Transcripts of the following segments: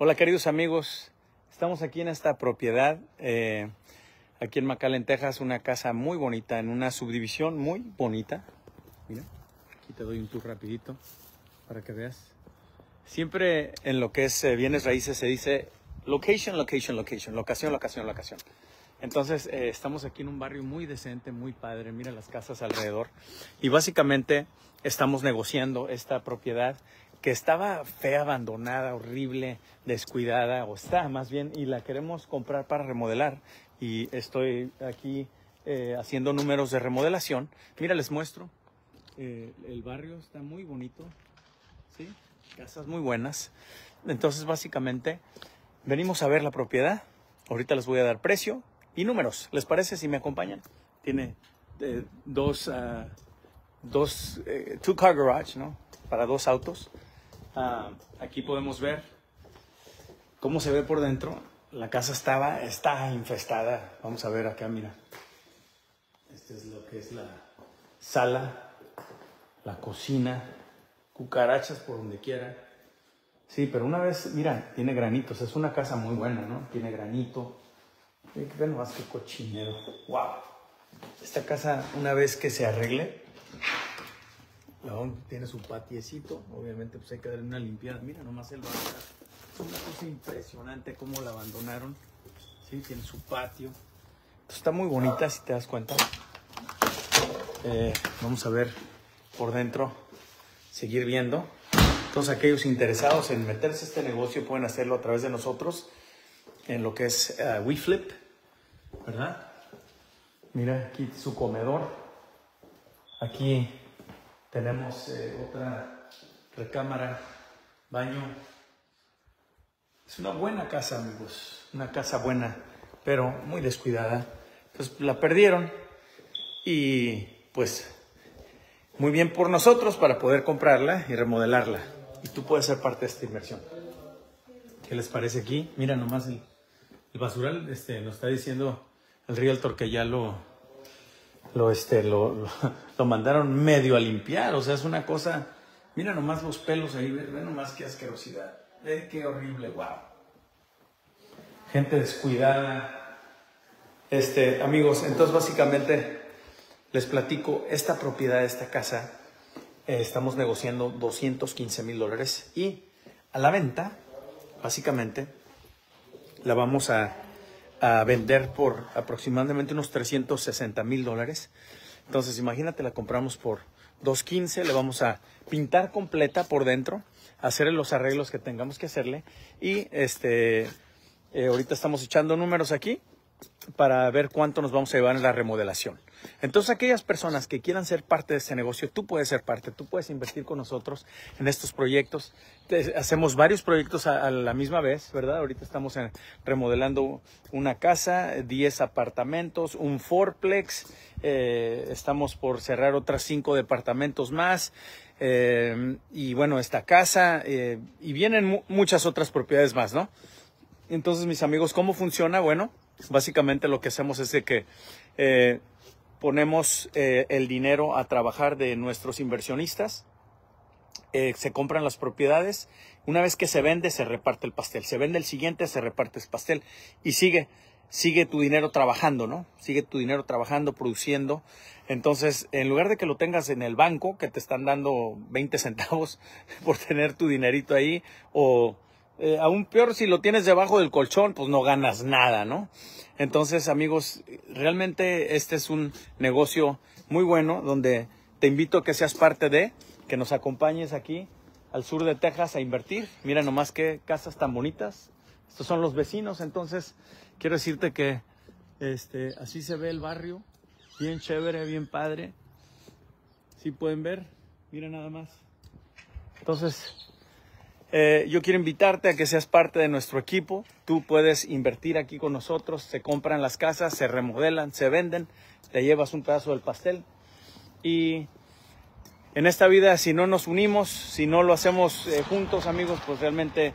Hola queridos amigos, estamos aquí en esta propiedad, eh, aquí en McAllen, Texas, una casa muy bonita, en una subdivisión muy bonita. Mira, aquí te doy un tour rapidito para que veas. Siempre en lo que es eh, bienes raíces se dice location, location, location, locación, locación, locación. Entonces eh, estamos aquí en un barrio muy decente, muy padre, mira las casas alrededor y básicamente estamos negociando esta propiedad que estaba fea, abandonada, horrible, descuidada, o está más bien, y la queremos comprar para remodelar. Y estoy aquí eh, haciendo números de remodelación. Mira, les muestro. Eh, el barrio está muy bonito, ¿sí? Casas muy buenas. Entonces, básicamente, venimos a ver la propiedad. Ahorita les voy a dar precio y números. ¿Les parece si me acompañan? Tiene eh, dos, uh, dos, two car garage, ¿no? Para dos autos. Ah, aquí podemos ver cómo se ve por dentro. La casa estaba, está infestada. Vamos a ver acá, mira. Este es lo que es la sala, la cocina, cucarachas por donde quiera. Sí, pero una vez, mira, tiene granitos. Es una casa muy buena, ¿no? Tiene granito. Ven más que cochinero. ¡Wow! Esta casa, una vez que se arregle, tiene su patiecito, obviamente pues hay que darle una limpiada. Mira nomás el barrio. Es una cosa impresionante cómo la abandonaron. Sí, tiene su patio. está muy bonita si te das cuenta. Eh, vamos a ver por dentro, seguir viendo. Todos aquellos interesados en meterse a este negocio pueden hacerlo a través de nosotros en lo que es uh, WeFlip, ¿verdad? Mira aquí su comedor. Aquí tenemos eh, otra recámara, baño. Es una buena casa, amigos. Una casa buena, pero muy descuidada. Entonces la perdieron y pues muy bien por nosotros para poder comprarla y remodelarla. Y tú puedes ser parte de esta inversión. ¿Qué les parece aquí? Mira nomás el, el basural, este, nos está diciendo el realtor que ya lo, lo, este, lo, lo, mandaron medio a limpiar. O sea, es una cosa. Mira nomás los pelos ahí, ve, nomás qué asquerosidad. Ve qué horrible, wow. Gente descuidada. Este, amigos, entonces básicamente les platico, esta propiedad, esta casa, eh, estamos negociando 215 mil dólares y a la venta, básicamente, la vamos a a vender por aproximadamente unos 360 mil dólares. Entonces, imagínate, la compramos por 215, le vamos a pintar completa por dentro, hacerle los arreglos que tengamos que hacerle y este, eh, ahorita estamos echando números aquí para ver cuánto nos vamos a llevar en la remodelación. Entonces, aquellas personas que quieran ser parte de este negocio, tú puedes ser parte, tú puedes invertir con nosotros en estos proyectos. Hacemos varios proyectos a, la misma vez, ¿verdad? Ahorita estamos remodelando una casa, 10 apartamentos, un fourplex, eh, estamos por cerrar otras 5 departamentos más. Eh, y bueno, esta casa, eh, y vienen muchas otras propiedades más, ¿no? Entonces, mis amigos, ¿cómo funciona? Bueno, básicamente lo que hacemos es de que ponemos eh, el dinero a trabajar de nuestros inversionistas, eh, se compran las propiedades, una vez que se vende se reparte el pastel, se vende el siguiente, se reparte el pastel y sigue, sigue tu dinero trabajando, ¿no? Sigue tu dinero trabajando, produciendo. Entonces, en lugar de que lo tengas en el banco, que te están dando 20 centavos por tener tu dinerito ahí, o eh, aún peor si lo tienes debajo del colchón, pues no ganas nada, ¿no? Entonces, amigos, realmente este es un negocio muy bueno donde te invito a que seas parte de, que nos acompañes aquí al sur de Texas a invertir. Mira nomás qué casas tan bonitas. Estos son los vecinos, entonces quiero decirte que este, así se ve el barrio, bien chévere, bien padre. Si pueden ver, mira nada más. Entonces, eh, yo quiero invitarte a que seas parte de nuestro equipo. Tú puedes invertir aquí con nosotros. Se compran las casas, se remodelan, se venden. Te llevas un pedazo del pastel. Y en esta vida, si no nos unimos, si no lo hacemos eh, juntos, amigos, pues realmente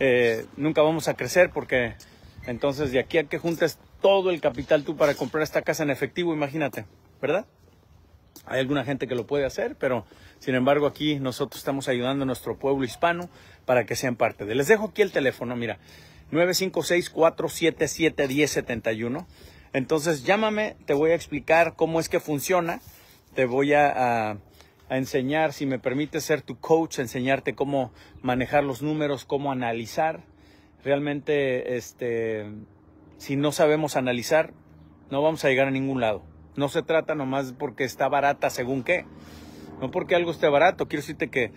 eh, nunca vamos a crecer porque entonces de aquí a que juntes todo el capital tú para comprar esta casa en efectivo, imagínate, ¿verdad? Hay alguna gente que lo puede hacer, pero sin embargo aquí nosotros estamos ayudando a nuestro pueblo hispano para que sean parte de. Les dejo aquí el teléfono, mira, 956-477-1071. Entonces llámame, te voy a explicar cómo es que funciona, te voy a, a, enseñar, si me permite ser tu coach, enseñarte cómo manejar los números, cómo analizar. Realmente, este, si no sabemos analizar, no vamos a llegar a ningún lado. No se trata nomás porque está barata según qué. No porque algo esté barato. Quiero decirte que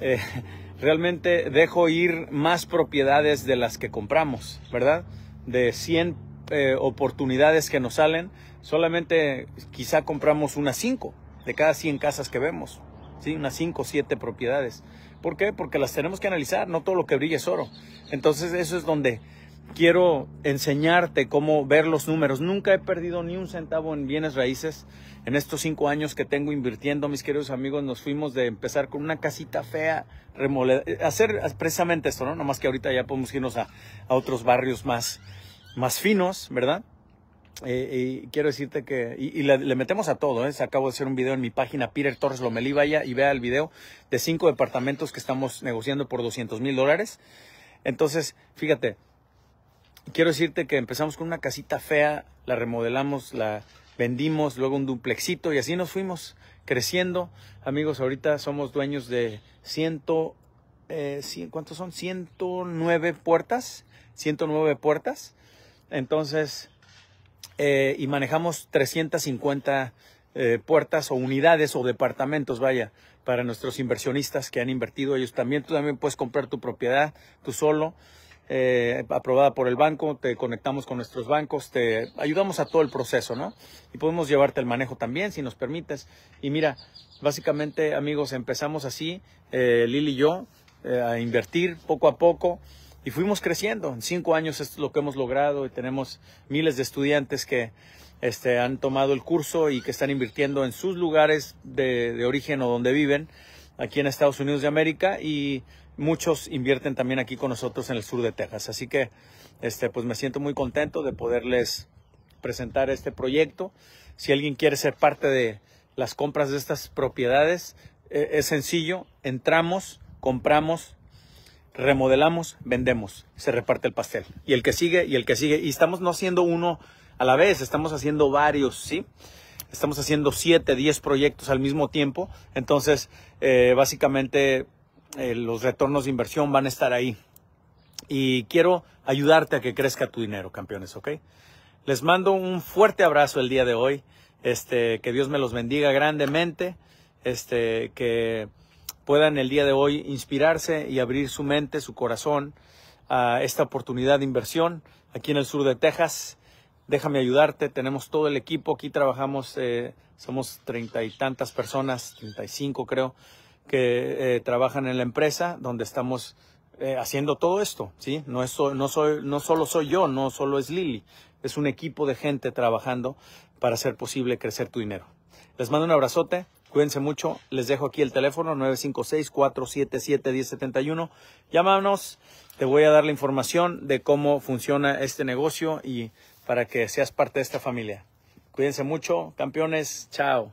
eh, realmente dejo ir más propiedades de las que compramos, ¿verdad? De 100 eh, oportunidades que nos salen, solamente quizá compramos unas 5 de cada 100 casas que vemos. ¿sí? Unas 5 o 7 propiedades. ¿Por qué? Porque las tenemos que analizar, no todo lo que brilla es oro. Entonces eso es donde quiero enseñarte cómo ver los números. Nunca he perdido ni un centavo en bienes raíces. En estos cinco años que tengo invirtiendo, mis queridos amigos, nos fuimos de empezar con una casita fea, hacer precisamente esto, ¿no? Nomás que ahorita ya podemos irnos a, otros barrios más, más finos, ¿verdad? Eh, y quiero decirte que, y, le, metemos a todo, ¿eh? Acabo de hacer un video en mi página, Peter Torres Lomelí, vaya y vea el video de cinco departamentos que estamos negociando por 200 mil dólares. Entonces, fíjate, quiero decirte que empezamos con una casita fea, la remodelamos, la vendimos, luego un duplexito y así nos fuimos creciendo. Amigos, ahorita somos dueños de ciento, eh, ¿cuántos son? 109 puertas, 109 puertas. Entonces, eh, y manejamos 350 eh, puertas o unidades o departamentos, vaya, para nuestros inversionistas que han invertido ellos también. Tú también puedes comprar tu propiedad, tú solo. Eh, aprobada por el banco, te conectamos con nuestros bancos, te ayudamos a todo el proceso, ¿no? Y podemos llevarte el manejo también, si nos permites. Y mira, básicamente, amigos, empezamos así, eh, Lili y yo, eh, a invertir poco a poco y fuimos creciendo. En cinco años esto es lo que hemos logrado y tenemos miles de estudiantes que este, han tomado el curso y que están invirtiendo en sus lugares de, de origen o donde viven aquí en Estados Unidos de América y muchos invierten también aquí con nosotros en el sur de Texas. Así que este, pues me siento muy contento de poderles presentar este proyecto. Si alguien quiere ser parte de las compras de estas propiedades, eh, es sencillo. Entramos, compramos, remodelamos, vendemos. Se reparte el pastel. Y el que sigue, y el que sigue. Y estamos no haciendo uno a la vez, estamos haciendo varios, ¿sí? Estamos haciendo siete, diez proyectos al mismo tiempo. Entonces, eh, básicamente eh, los retornos de inversión van a estar ahí. Y quiero ayudarte a que crezca tu dinero, campeones, ¿ok? Les mando un fuerte abrazo el día de hoy. Este, que Dios me los bendiga grandemente. Este, que puedan el día de hoy inspirarse y abrir su mente, su corazón a esta oportunidad de inversión aquí en el sur de Texas. Déjame ayudarte, tenemos todo el equipo, aquí trabajamos, eh, somos treinta y tantas personas, treinta y cinco creo, que eh, trabajan en la empresa donde estamos eh, haciendo todo esto, ¿sí? No, es, no, soy, no solo soy yo, no solo es Lili, es un equipo de gente trabajando para hacer posible crecer tu dinero. Les mando un abrazote, cuídense mucho, les dejo aquí el teléfono 956-477-1071, llámanos, te voy a dar la información de cómo funciona este negocio y para que seas parte de esta familia. Cuídense mucho, campeones, chao.